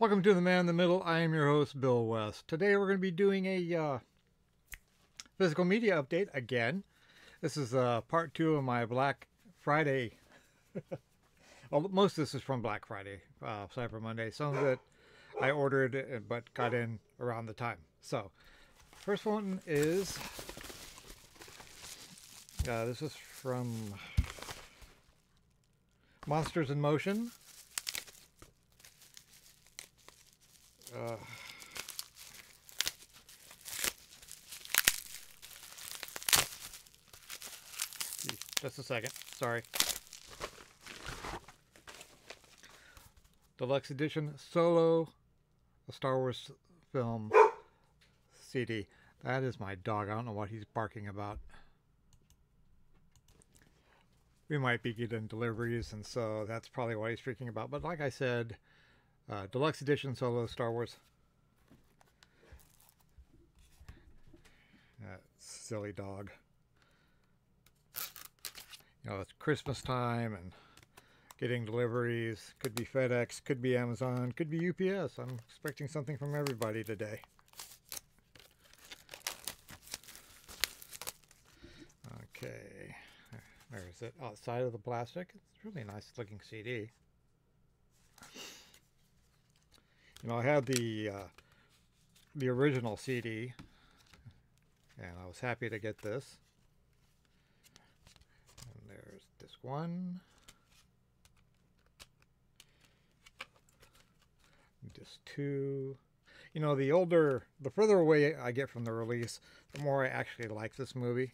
Welcome to The Man in the Middle. I am your host, Bill West. Today we're going to be doing a uh, physical media update again. This is uh, part two of my Black Friday. well, most of this is from Black Friday, uh, Cyber Monday. Some of it I ordered uh, but got in around the time. So, first one is uh, this is from Monsters in Motion. Uh, just a second. Sorry. Deluxe Edition Solo, a Star Wars film CD. That is my dog. I don't know what he's barking about. We might be getting deliveries, and so that's probably what he's freaking about. But like I said, uh, Deluxe Edition Solo Star Wars. That silly dog. You know, it's Christmas time and getting deliveries. Could be FedEx, could be Amazon, could be UPS. I'm expecting something from everybody today. Okay, there is it outside of the plastic. It's really nice looking CD. You know, I had the uh, the original CD, and I was happy to get this. And there's disc one. Disc two. You know, the older, the further away I get from the release, the more I actually like this movie.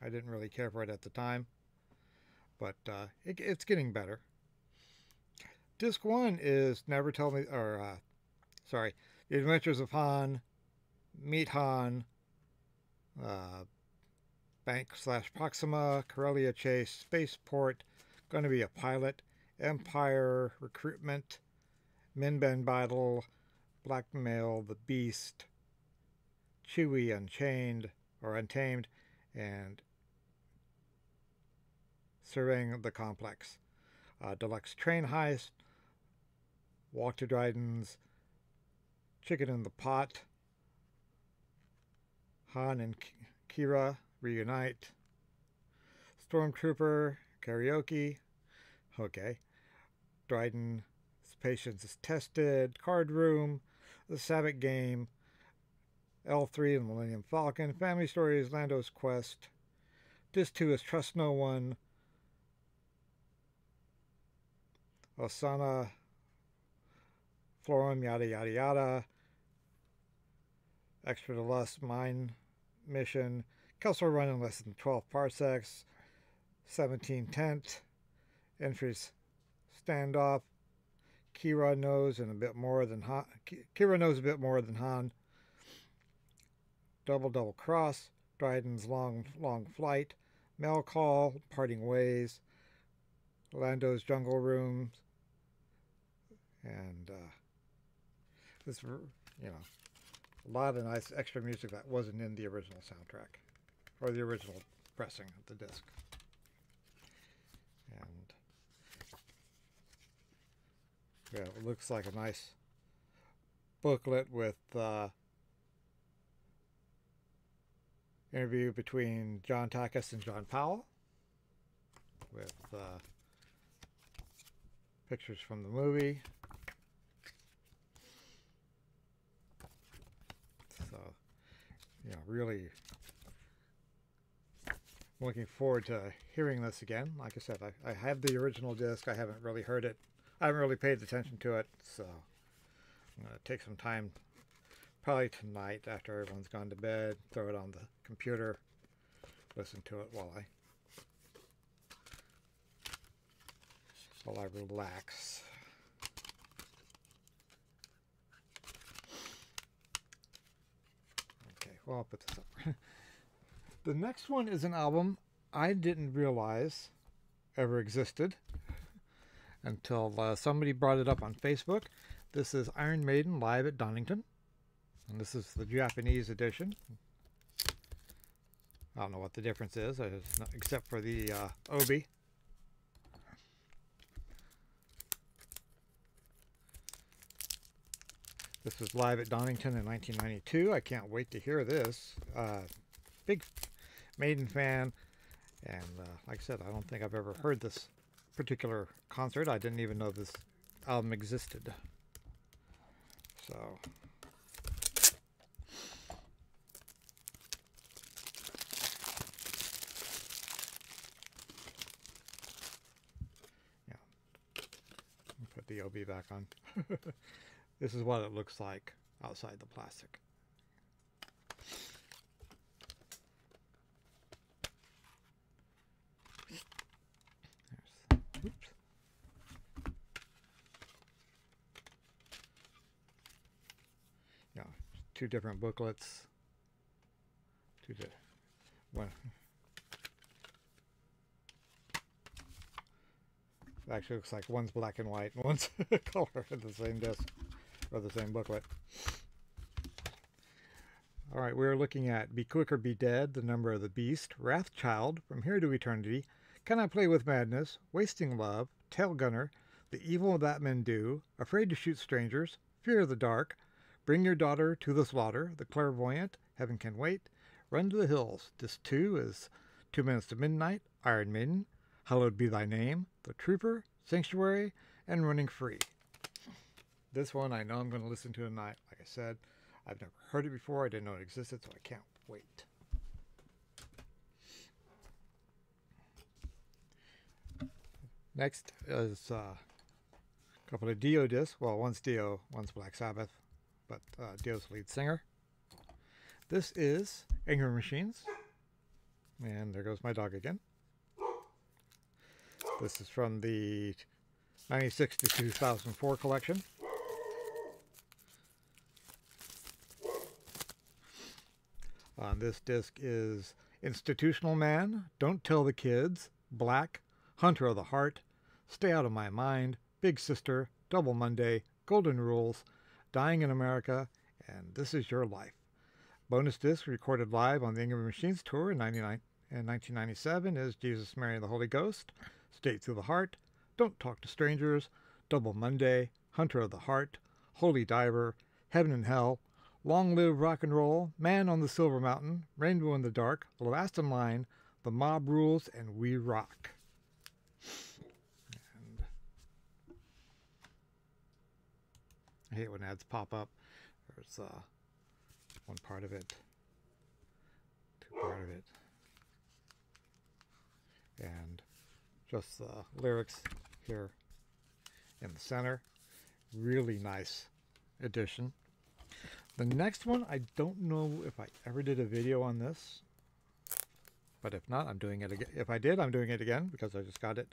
I didn't really care for it at the time, but uh, it, it's getting better. Disc one is Never Tell Me, or uh, sorry, The Adventures of Han, Meet Han, uh, Bank slash Proxima, Corellia Chase, Spaceport, going to be a pilot, Empire, Recruitment, Mimban Battle, Blackmail, The Beast, Chewie Unchained, or Untamed, and Surveying the Complex. Uh, Deluxe Train Heist, Walter Dryden's Chicken in the Pot, Han and Qi'ra reunite, Stormtrooper Karaoke, okay, Dryden's Patience is Tested, Card Room, The Sabacc Game, L3 and Millennium Falcon, Family Stories, Lando's Quest, Disc 2 is Trust No One, Osana Florum, yada yada yada. Extra to Lust Mine Mission. Kessel Run in less than 12 parsecs. 17 Tent. Entries Standoff. Qi'ra knows and a bit more than Han. Qi'ra knows a bit more than Han. Double Double Cross. Dryden's Long Long Flight. Mel Call. Parting Ways. Lando's Jungle Rooms. And uh, this, you know, a lot of nice extra music that wasn't in the original soundtrack or the original pressing of the disc. And yeah, it looks like a nice booklet with uh, interview between John Takis and John Powell with uh, pictures from the movie. You know, really looking forward to hearing this again. Like I said, I, I have the original disc. I haven't really heard it. I haven't really paid attention to it, so I'm going to take some time, probably tonight after everyone's gone to bed, throw it on the computer, listen to it while I while I relax. Well, I'll put this up. the next one is an album I didn't realize ever existed until uh, somebody brought it up on Facebook. This is Iron Maiden live at Donington, and this is the Japanese edition. I don't know what the difference is, except for the uh, obi. This was live at Donington in 1992. I can't wait to hear this. Uh, big Maiden fan, and uh, like I said, I don't think I've ever heard this particular concert. I didn't even know this album existed. So. Yeah. Put the obi back on. this is what it looks like outside the plastic. Oops. Yeah, two different booklets. Two di one. Actually, looks like one's black and white and one's color in the same disc the same booklet. All right, we're looking at Be Quick or Be Dead, The Number of the Beast, Wrathchild, From Here to Eternity, Can I Play with Madness, Wasting Love, Tail Gunner, The Evil That Men Do, Afraid to Shoot Strangers, Fear of the Dark, Bring Your Daughter to the Slaughter, The Clairvoyant, Heaven Can Wait, Run to the Hills. Disc 2 is Two Minutes to Midnight, Iron Maiden, Hallowed Be Thy Name, The Trooper, Sanctuary, and Running Free. This one I know I'm going to listen to tonight. Like I said, I've never heard it before. I didn't know it existed, so I can't wait. Next is uh, a couple of Dio discs. Well, one's Dio, one's Black Sabbath, but uh, Dio's lead singer. This is Angry Machines. And there goes my dog again. This is from the 96 to 2004 collection. On this disc is Institutional Man, Don't Tell the Kids, Black, Hunter of the Heart, Stay Out of My Mind, Big Sister, Double Monday, Golden Rules, Dying in America, and This Is Your Life. Bonus disc recorded live on the Angry Machines tour in, 99, in 1997 is Jesus, Mary, and the Holy Ghost, Straight Through the Heart, Don't Talk to Strangers, Double Monday, Hunter of the Heart, Holy Diver, Heaven and Hell, Long Live Rock and Roll, Man on the Silver Mountain, Rainbow in the Dark, Last in Line, The Mob Rules, and We Rock. And I hate when ads pop up. There's uh, one part of it, two part of it, and just the lyrics here in the center. Really nice addition. The next one, I don't know if I ever did a video on this, but if not, I'm doing it again. If I did, I'm doing it again because I just got it.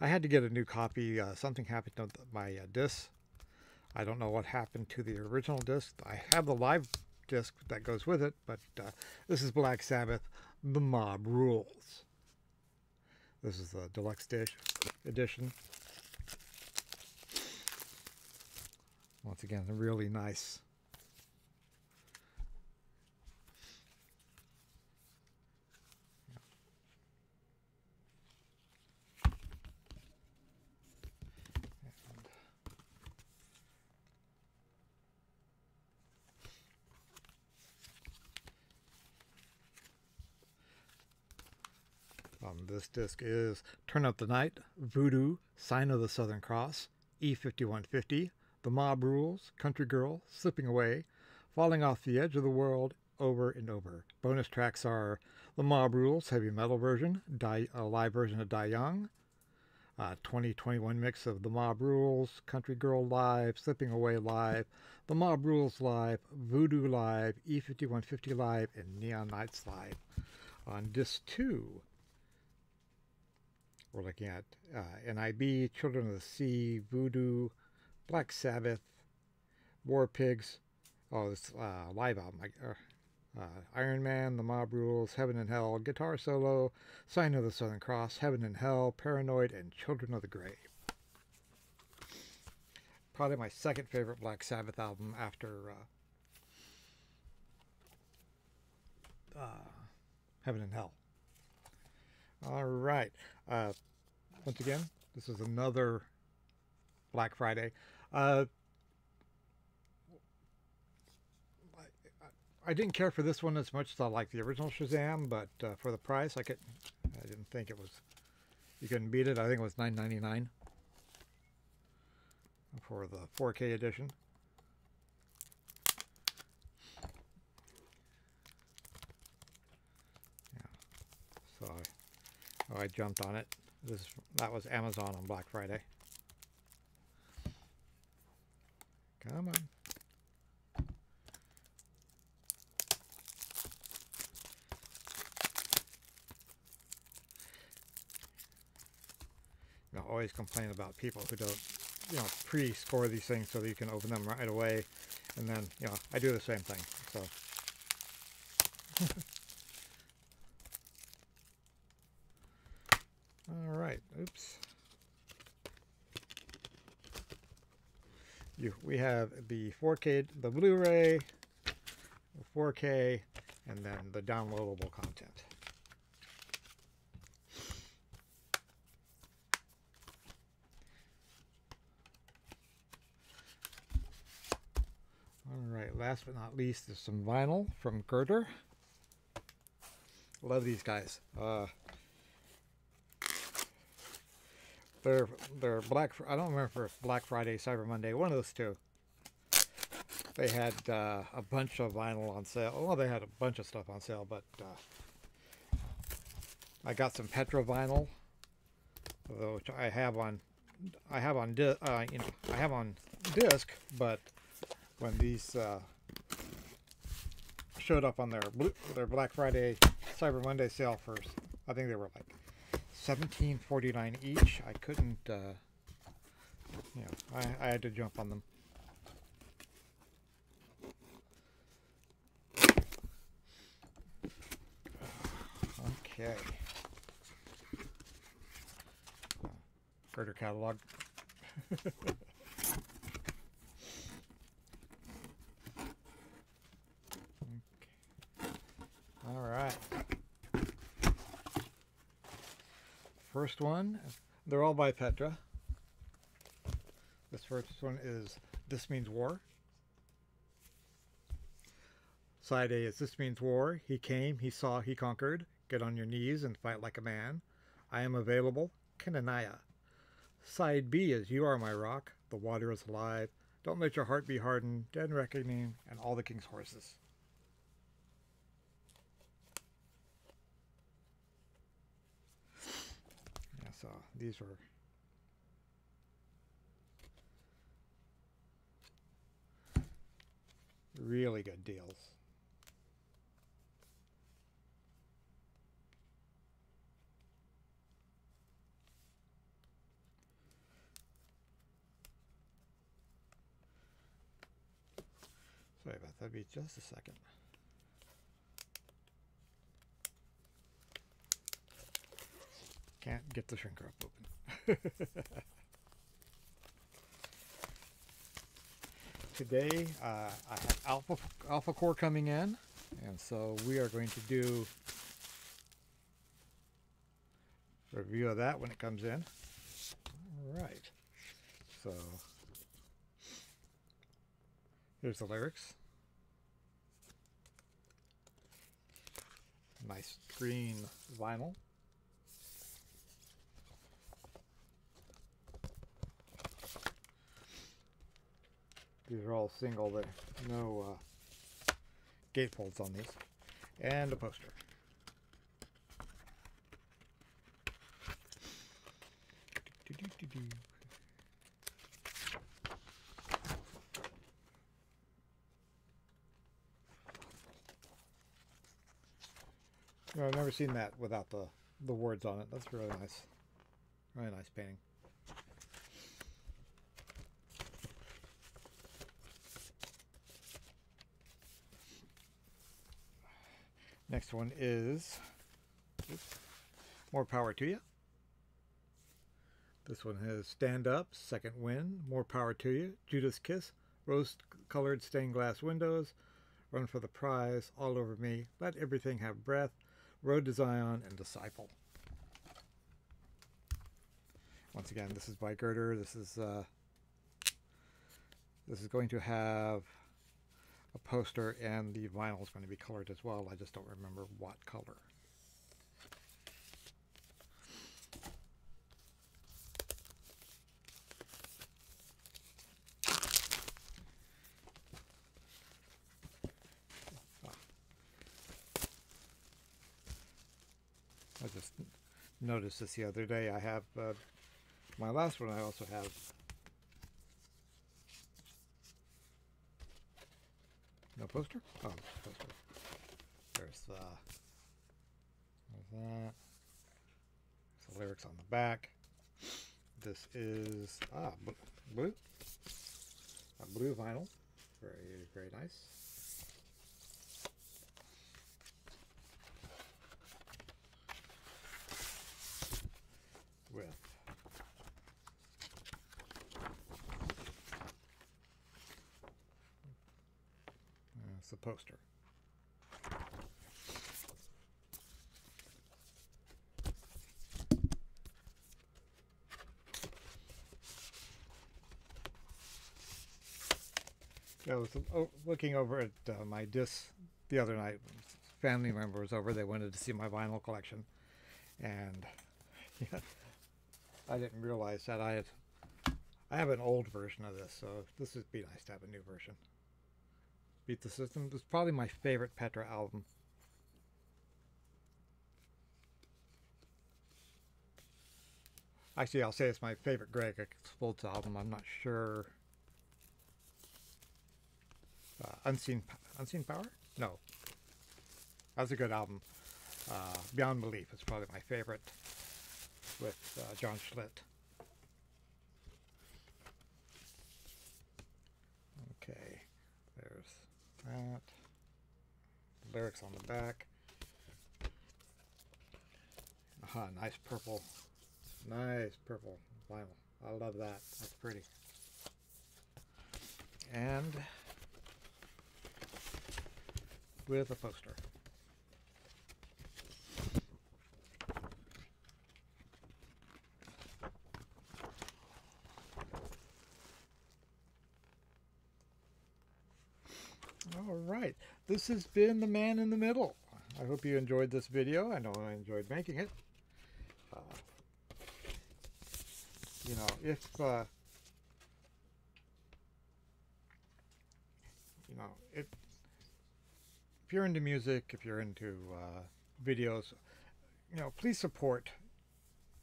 I had to get a new copy. Uh, something happened to my uh, disc. I don't know what happened to the original disc. I have the live disc that goes with it, but uh, this is Black Sabbath, The Mob Rules. This is the deluxe dish edition. Once again, really nice This disc is Turn Up the Night, Voodoo, Sign of the Southern Cross, E5150, The Mob Rules, Country Girl, Slipping Away, Falling Off the Edge of the World, Over and Over. Bonus tracks are The Mob Rules, heavy metal version, Die, a live version of Die Young, uh, 2021 mix of The Mob Rules, Country Girl Live, Slipping Away Live, The Mob Rules Live, Voodoo Live, E5150 Live, and Neon Nights Live. On disc 2, we're looking at uh, NIB, Children of the Sea, Voodoo, Black Sabbath, War Pigs. Oh, this uh, live album. Uh, uh, Iron Man, The Mob Rules, Heaven and Hell, Guitar Solo, Sign of the Southern Cross, Heaven and Hell, Paranoid, and Children of the Grave. Probably my second favorite Black Sabbath album after uh, uh, Heaven and Hell. All right. Uh, once again, this is another Black Friday. Uh, I didn't care for this one as much as I like the original Shazam, but uh, for the price, I could. I didn't think it was. You couldn't beat it. I think it was nine ninety nine for the 4K edition. Yeah. So I, oh, I jumped on it. This that was Amazon on Black Friday. Come on. Know, always complain about people who don't, you know, pre-score these things so that you can open them right away. And then, you know, I do the same thing. So. All right. Oops. You, we have the 4K, the Blu-ray, the 4K, and then the downloadable content. All right, last but not least is some vinyl from Girder. Love these guys. Uh, they're they're Black. I don't remember Black Friday, Cyber Monday, one of those two. They had uh, a bunch of vinyl on sale. Well, they had a bunch of stuff on sale, but uh, I got some Petra vinyl, which I have on. I have on uh, you know I have on disc, but when these uh, showed up on their their Black Friday, Cyber Monday sale first, I think they were like seventeen forty nine each. I couldn't, uh, you know, I, I had to jump on them. Okay. Catalog. All right. First one, they're all by Petra. This first one is This Means War. Side A is This Means War. He came, he saw, he conquered. Get on your knees and fight like a man. I am available. Kenaniah. Side B is You Are My Rock. The water is alive. Don't let your heart be hardened. Dead reckoning and all the king's horses. Yeah, so these were really good deals. About. Be just a second. Can't get the shrink wrap open. Today uh, I have Alpha Alpha Core coming in, and so we are going to do a review of that when it comes in. All right. So here's the lyrics. Nice green vinyl. These are all single, there no uh, gatefolds on these. And a poster. No, I've never seen that without the, the words on it. That's really nice. Really nice painting. Next one is oops, More Power to You. This one has Stand Up, Second Wind, More Power to You, Judas Kiss, Rose Colored Stained Glass Windows, Run for the Prize, All Over Me, Let Everything Have Breath, Road to Zion, and Disciple. Once again, this is by Girder. This is uh, this is going to have a poster, and the vinyl is going to be colored as well. I just don't remember what color. Just noticed this the other day. I have uh, my last one. I also have no poster. Oh, poster. There's the there's that. There's the lyrics on the back. This is ah blue. A blue vinyl. Very very nice. with that's the poster. I was looking over at uh, my disc the other night. Family member was over. They wanted to see my vinyl collection, and yeah, I didn't realize that I had I have an old version of this, so this would be nice to have a new version. Beat the System is probably my favorite Petra album. Actually, I'll say it's my favorite Greg X. Volz album. I'm not sure. Uh, Unseen Unseen Power? No. That's a good album. Uh, Beyond Belief is probably my favorite with uh, John Schlitt. Okay, there's that. The lyrics on the back. Aha, nice purple. Nice purple vinyl. I love that. That's pretty. And with a poster. All right, this has been The Man in the Middle. I hope you enjoyed this video. I know I enjoyed making it. Uh, you know, if, uh, you know, if, if you're into music, if you're into uh, videos, you know, please support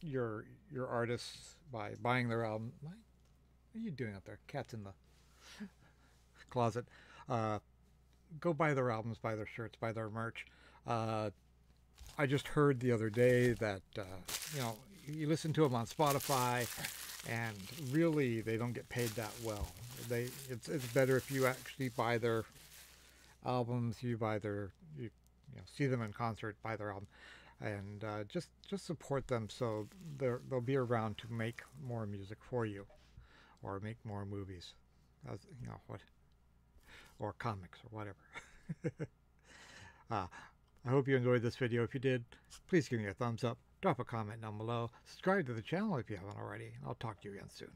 your your artists by buying their album. What are you doing up there? Cat's in the closet. Uh, go buy their albums, buy their shirts, buy their merch. Uh, I just heard the other day that uh, you know you listen to them on Spotify, and really they don't get paid that well. They it's it's better if you actually buy their albums, you buy their you, you know see them in concert, buy their album, and uh, just just support them so they'll be around to make more music for you, or make more movies. You know what or comics or whatever. uh, I hope you enjoyed this video. If you did, please give me a thumbs up, drop a comment down below, subscribe to the channel if you haven't already. I'll talk to you again soon.